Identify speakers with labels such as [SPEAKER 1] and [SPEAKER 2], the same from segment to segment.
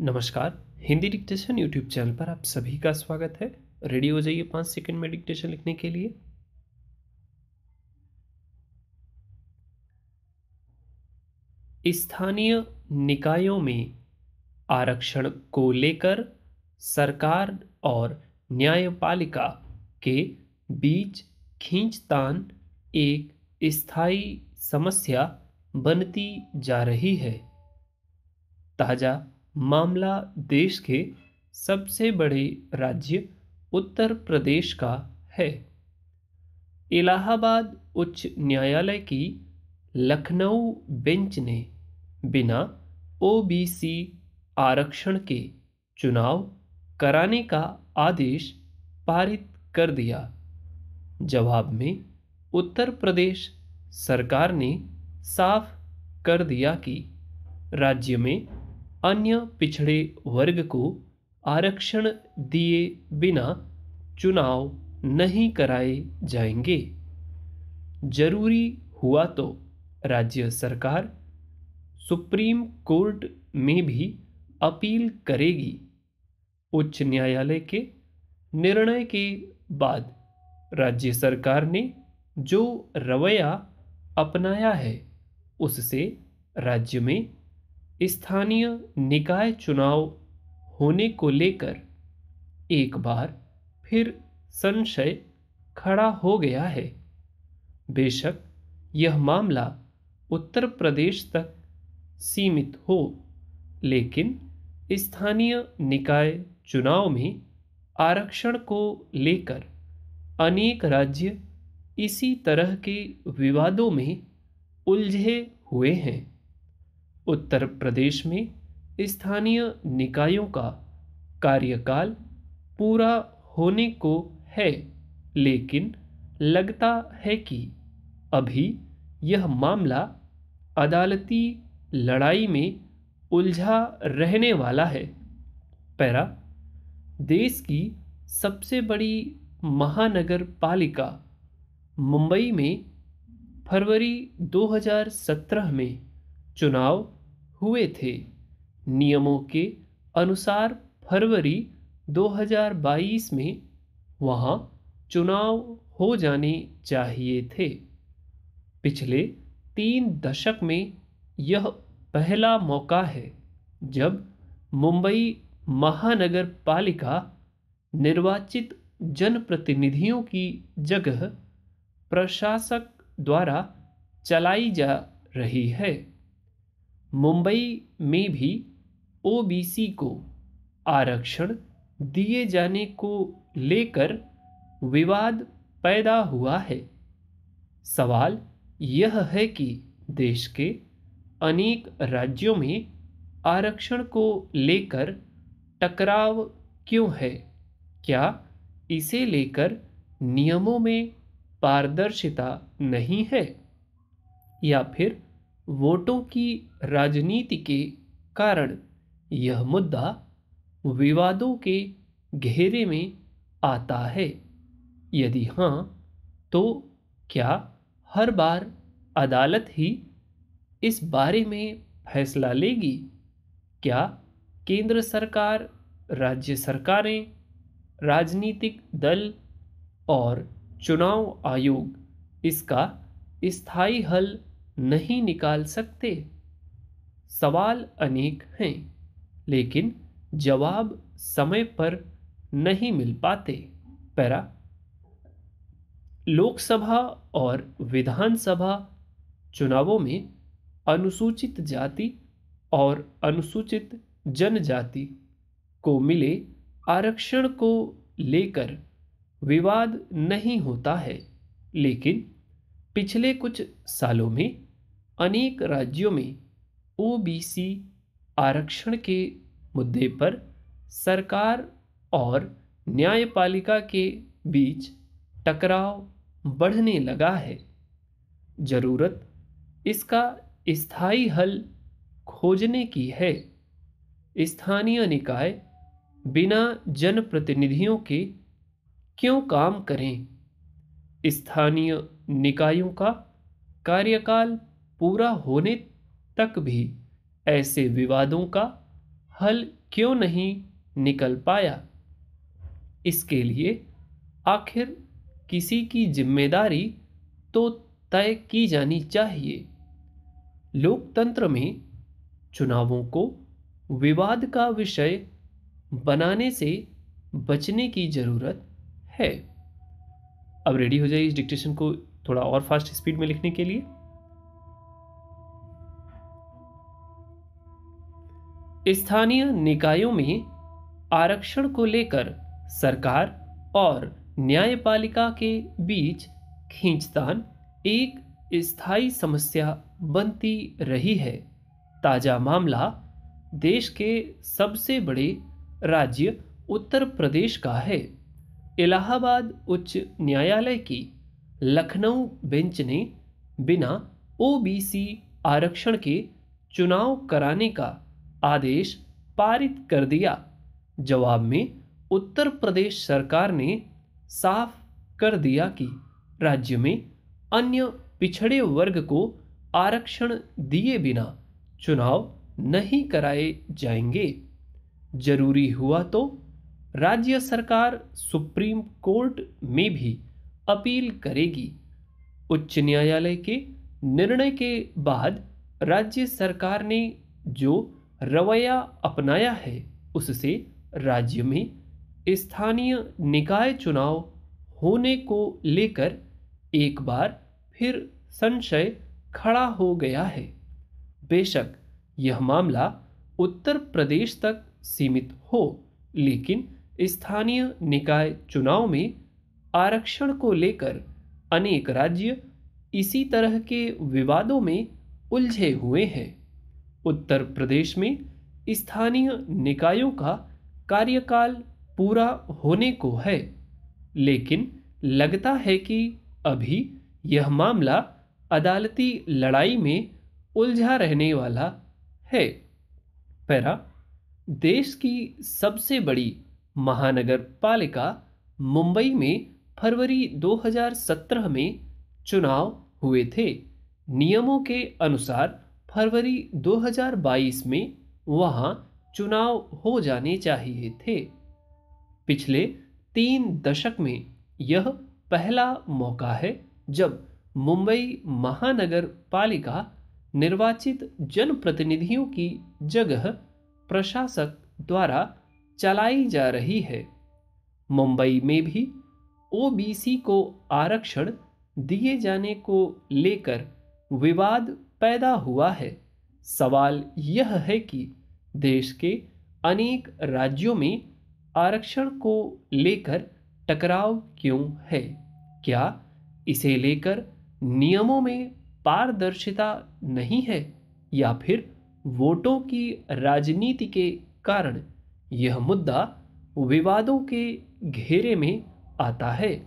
[SPEAKER 1] नमस्कार। Hindi dictation YouTube channel पर आप सभी का स्वागत है। रेडी हो जाइए पाँच सेकंड में डिक्टेशन लिखने के लिए। स्थानीय निकायों में आरक्षण को लेकर सरकार और न्यायपालिका के बीच खींचतान एक स्थायी समस्या बनती जा रही है। ताज़ा मामला देश के सबसे बड़े राज्य उत्तर प्रदेश का है। इलाहाबाद उच्च न्यायालय की लखनऊ बेंच ने बिना ओबीसी आरक्षण के चुनाव कराने का आदेश पारित कर दिया। जवाब में उत्तर प्रदेश सरकार ने साफ़ कर दिया कि राज्य में अन्य पिछड़े वर्ग को आरक्षण दिए बिना चुनाव नहीं कराए जाएँगे। ज़रूरी हुआ तो राज्य सरकार सुप्रीम कोर्ट में भी अपील करेगी। उच्च न्यायालय के निर्णय के बाद राज्य सरकार ने जो रवैया अपनाया है, उससे राज्य में स्थानीय निकाय चुनाव होने को लेकर एक बार फिर संशय खड़ा हो गया है। बेशक यह मामला उत्तर प्रदेश तक सीमित हो, लेकिन स्थानीय निकाय चुनाव में आरक्षण को लेकर अनेक राज्य इसी तरह के विवादों में उलझे हुए हैं। उत्तर प्रदेश में स्थानीय निकायों का कार्यकाल पूरा होने को है, लेकिन लगता है कि अभी यह मामला अदालती लड़ाई में उलझा रहने वाला है। पैरा, देश की सबसे बड़ी महानगर पालिका मुंबई में फरवरी 2017 में चुनाव हुए थे। नियमों के अनुसार फरवरी 2022 में वहाँ चुनाव हो जाने चाहिए थे। पिछले तीन दशक में यह पहला मौका है जब मुंबई महानगर पालिका निर्वाचित जनप्रतिनिधियों की जगह प्रशासक द्वारा चलाई जा रही है। मुंबई में भी ओबीसी को आरक्षण दिए जाने को लेकर विवाद पैदा हुआ है। सवाल यह है कि देश के अनेक राज्यों में आरक्षण को लेकर टकराव क्यों है? क्या इसे लेकर नियमों में पारदर्शिता नहीं है? या फिर वोटों की राजनीति के कारण यह मुद्दा विवादों के घेरे में आता है। यदि हाँ तो क्या हर बार अदालत ही इस बारे में फैसला लेगी? क्या केंद्र सरकार, राज्य सरकारें, राजनीतिक दल और चुनाव आयोग इसका स्थायी हल नहीं निकाल सकते। सवाल अनेक हैं, लेकिन जवाब समय पर नहीं मिल पाते। पैरा, लोकसभा और विधानसभा चुनावों में अनुसूचित जाति और अनुसूचित जनजाति को मिले आरक्षण को लेकर विवाद नहीं होता है, लेकिन पिछले कुछ सालों में अनेक राज्यों में ओबीसी आरक्षण के मुद्दे पर सरकार और न्यायपालिका के बीच टकराव बढ़ने लगा है। ज़रूरत इसका स्थायी हल खोजने की है। स्थानीय निकाय बिना जनप्रतिनिधियों के क्यों काम करें? स्थानीय निकायों का कार्यकाल पूरा होने तक भी ऐसे विवादों का हल क्यों नहीं निकल पाया? इसके लिए आखिर किसी की ज़िम्मेदारी तो तय की जानी चाहिए। लोकतंत्र में चुनावों को विवाद का विषय बनाने से बचने की ज़रूरत है। अब रेडी हो जाइए इस डिक्टेशन को थोड़ा और फास्ट स्पीड में लिखने के लिए। स्थानीय निकायों में आरक्षण को लेकर सरकार और न्यायपालिका के बीच खींचतान एक स्थायी समस्या बनती रही है। ताज़ा मामला देश के सबसे बड़े राज्य उत्तर प्रदेश का है। इलाहाबाद उच्च न्यायालय की लखनऊ बेंच ने बिना ओबीसी आरक्षण के चुनाव कराने का आदेश पारित कर दिया। जवाब में उत्तर प्रदेश सरकार ने साफ़ कर दिया कि राज्य में अन्य पिछड़े वर्ग को आरक्षण दिए बिना चुनाव नहीं कराए जाएँगे। ज़रूरी हुआ तो राज्य सरकार सुप्रीम कोर्ट में भी अपील करेगी। उच्च न्यायालय के निर्णय के बाद राज्य सरकार ने जो रवैया अपनाया है, उससे राज्य में स्थानीय निकाय चुनाव होने को लेकर एक बार फिर संशय खड़ा हो गया है। बेशक यह मामला उत्तर प्रदेश तक सीमित हो, लेकिन स्थानीय निकाय चुनाव में आरक्षण को लेकर अनेक राज्य इसी तरह के विवादों में उलझे हुए हैं। उत्तर प्रदेश में स्थानीय निकायों का कार्यकाल पूरा होने को है। लेकिन लगता है कि अभी यह मामला अदालती लड़ाई में उलझा रहने वाला है। पैरा, देश की सबसे बड़ी महानगर पालिका मुंबई में फरवरी 2017 में चुनाव हुए थे। नियमों के अनुसार फरवरी 2022 में वहाँ चुनाव हो जाने चाहिए थे। पिछले तीन दशक में यह पहला मौका है जब मुंबई महानगर पालिका निर्वाचित जनप्रतिनिधियों की जगह प्रशासक द्वारा चलाई जा रही है। मुंबई में भी ओबीसी को आरक्षण दिए जाने को लेकर विवाद पैदा हुआ है। सवाल यह है कि देश के अनेक राज्यों में आरक्षण को लेकर टकराव क्यों है? क्या इसे लेकर नियमों में पारदर्शिता नहीं है या फिर वोटों की राजनीति के कारण यह मुद्दा विवादों के घेरे में आता है?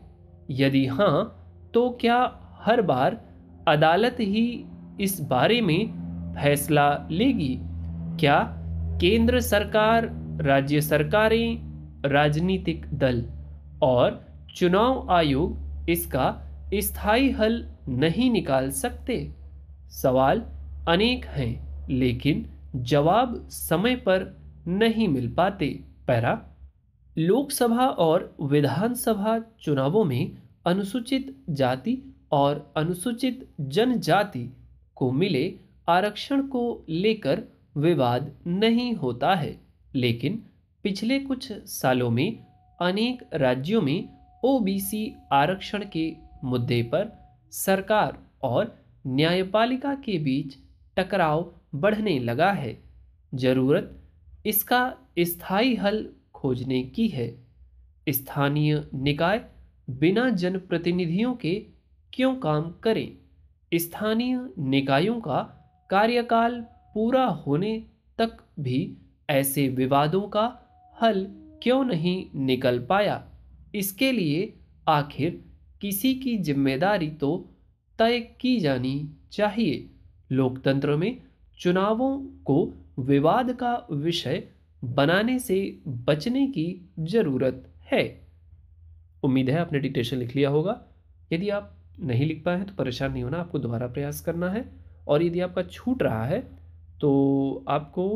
[SPEAKER 1] यदि हाँ तो क्या हर बार अदालत ही इस बारे में फैसला लेगी। क्या केंद्र सरकार, राज्य सरकारें, राजनीतिक दल और चुनाव आयोग इसका स्थायी हल नहीं निकाल सकते? सवाल अनेक हैं, लेकिन जवाब समय पर नहीं मिल पाते। पैरा, लोकसभा और विधानसभा चुनावों में अनुसूचित जाति और अनुसूचित जनजाति को मिले, आरक्षण को लेकर विवाद नहीं होता है। लेकिन पिछले कुछ सालों में, अनेक राज्यों में ओबीसी आरक्षण के मुद्दे पर सरकार और न्यायपालिका के बीच टकराव बढ़ने लगा है। ज़रूरत इसका स्थायी हल खोजने की है। स्थानीय निकाय बिना जनप्रतिनिधियों के क्यों काम करें? स्थानीय निकायों का कार्यकाल पूरा होने तक भी ऐसे विवादों का हल क्यों नहीं निकल पाया? इसके लिए आखिर किसी की ज़िम्मेदारी तो तय की जानी चाहिए। लोकतंत्र में चुनावों को विवाद का विषय बनाने से बचने की ज़रूरत है। उम्मीद है आपने डिक्टेशन लिख लिया होगा। यदि आप नहीं लिख पाए हैं तो परेशान नहीं होना, आपको दोबारा प्रयास करना है। और यदि आपका छूट रहा है तो आपको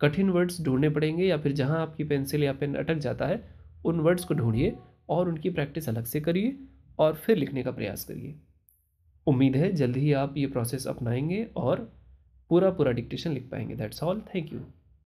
[SPEAKER 1] कठिन वर्ड्स ढूँढने पड़ेंगे या फिर जहाँ आपकी पेंसिल या पेन अटक जाता है, उन वर्ड्स को ढूंढिए और उनकी प्रैक्टिस अलग से करिए और फिर लिखने का प्रयास करिए। उम्मीद है जल्द ही आप ये प्रोसेस अपनाएँगे और पूरा पूरा डिक्टेशन लिख पाएँगे। That's all thank you